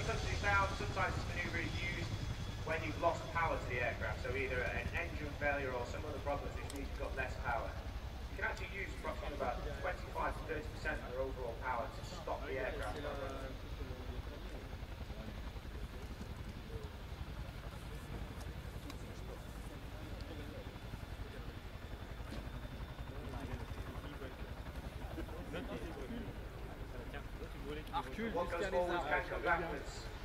these subsidy sound sometimes this manoeuvre is used when you've lost power to the aircraft, so either an engine failure or some other problems. that's means you've got less power. You can actually use approximately about 25 to 30% of your overall power to stop the aircraft Arcule What goes les forwards can come backwards.